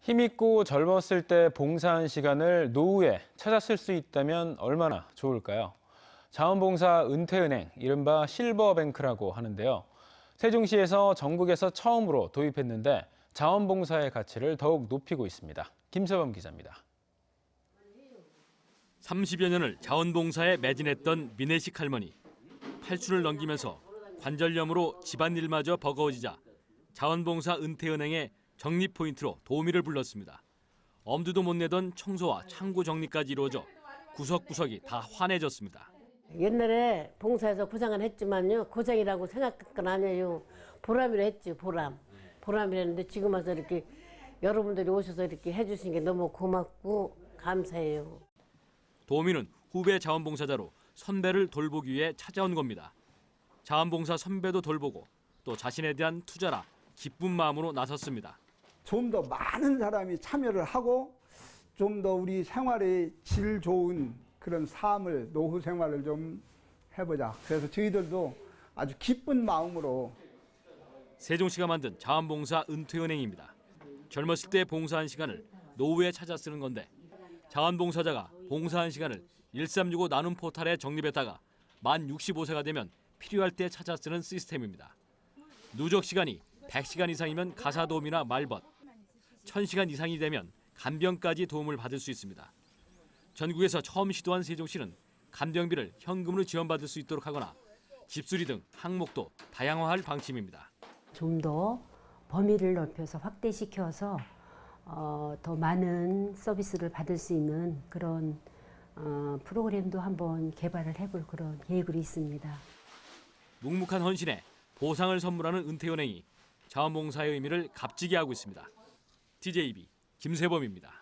힘있고 젊었을 때 봉사한 시간을 노후에 찾아 쓸 수 있다면 얼마나 좋을까요? 자원봉사 은퇴은행, 이른바 실버뱅크라고 하는데요. 세종시에서 전국에서 처음으로 도입했는데 자원봉사의 가치를 더욱 높이고 있습니다. 김세범 기자입니다. 30여 년을 자원봉사에 매진했던 미내식 할머니. 팔순을 넘기면서 관절염으로 집안일마저 버거워지자 자원봉사 은퇴은행의 적립 포인트로 도우미를 불렀습니다. 엄두도 못 내던 청소와 창고 정리까지 이루어져 구석구석이 다 환해졌습니다. 옛날에 봉사해서 고생은 했지만요 고생이라고 생각할 건 아니에요 보람이라 했지 보람 보람이랬는데 지금 와서 이렇게 여러분들이 오셔서 이렇게 해주신 게 너무 고맙고 감사해요 도우미는 후배 자원봉사자로 선배를 돌보기 위해 찾아온 겁니다. 자원봉사 선배도 돌보고 또 자신에 대한 투자라 기쁜 마음으로 나섰습니다. 좀 더 많은 사람이 참여를 하고 좀 더 우리 생활의 질 좋은 그런 삶을 노후 생활을 좀 해보자. 그래서 저희들도 아주 기쁜 마음으로 세종시가 만든 자원봉사 은퇴은행입니다. 젊었을 때 봉사한 시간을 노후에 찾아 쓰는 건데 자원봉사자가 봉사한 시간을 1365 나눔 포탈에 적립했다가 만 65세가 되면 필요할 때 찾아 쓰는 시스템입니다. 누적 시간이 100시간 이상이면 가사 도움이나 말벗, 1000시간 이상이 되면 간병까지 도움을 받을 수 있습니다. 전국에서 처음 시도한 세종시는 간병비를 현금으로 지원받을 수 있도록 하거나 집수리 등 항목도 다양화할 방침입니다. 좀 더 범위를 넓혀서 확대시켜서 어, 더 많은 서비스를 받을 수 있는 그런 어, 프로그램도 한번 개발을 해볼 그런 계획으로 있습니다. 묵묵한 헌신에 보상을 선물하는 은퇴은행이 자원봉사의 의미를 값지게 하고 있습니다. TJB 김세범입니다.